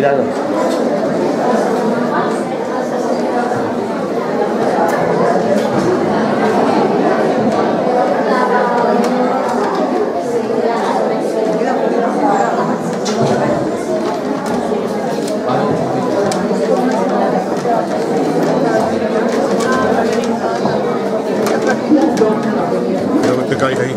Cuidado. Cuidado que te caiga ahí.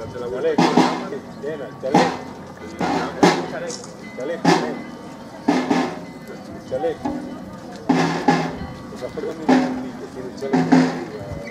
darse la vuelta. Chaleco, llena, chaleco. Chaleco, chaleco. Chaleco. Chaleco. Esa fue la que tiene chaleco.